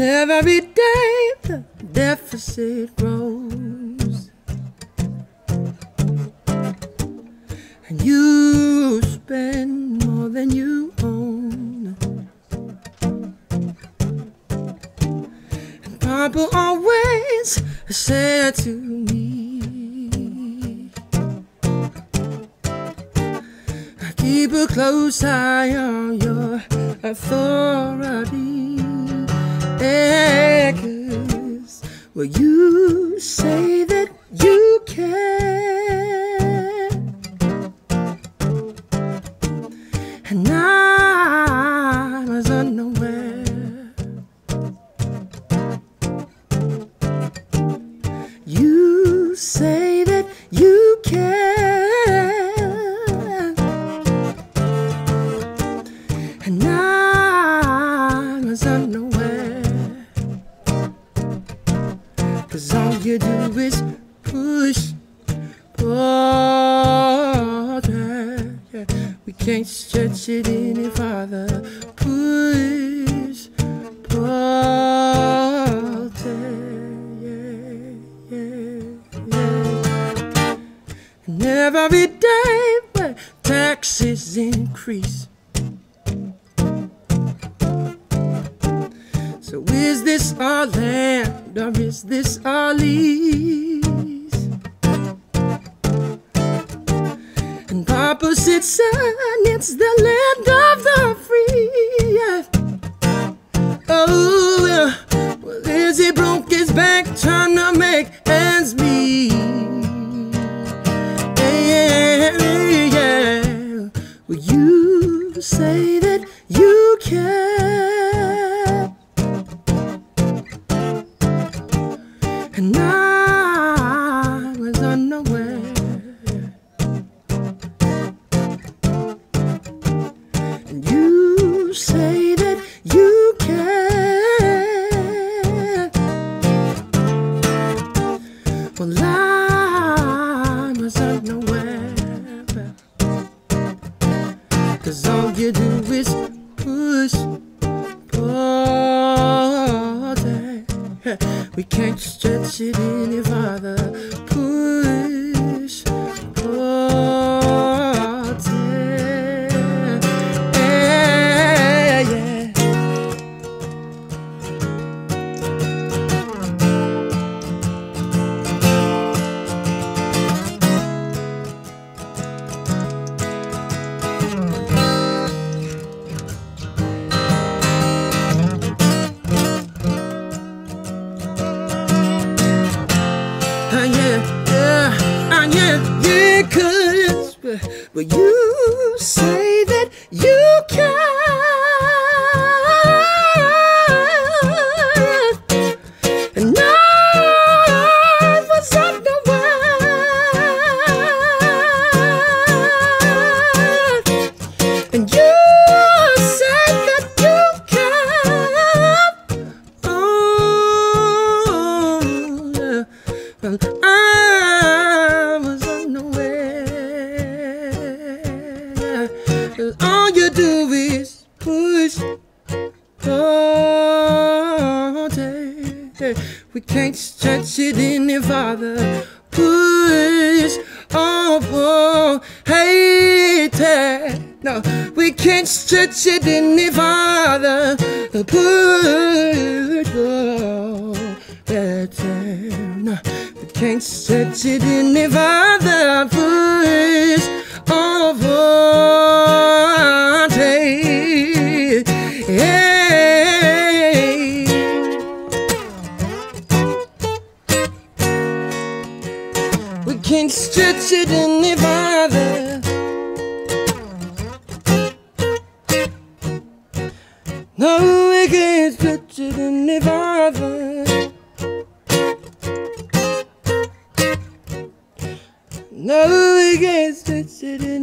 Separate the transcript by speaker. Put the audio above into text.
Speaker 1: Every day the deficit grows. And you spend more than you own. And Papa always said to me, I Keep a close eye on your authority. 'Cause, well, you say that you care. And I was unaware. You say you do is push, pull. We can't stretch it any farther. Push, pull, yeah, yeah. And every day when taxes increase. So is this our land or is this our lease? And Papa said, son, it's the land of the free. Yeah. Oh, yeah. Well, he broke his back trying to make ends meet? Yeah, yeah. Well, you say that you can. All you do is push, pull, we can't stretch it any yeah, yeah, ah, yeah, yeah, cause but, but you say that you can. And I was unaware. 'Cause all you do is push, take. We can't stretch it any farther. Push, oh, pull, hey. No, we can't stretch it any farther. Push, pull, can't stretch it any oh, pull, take. Yeah. We can't stretch it any farther. No, we can't stretch it any farther. No,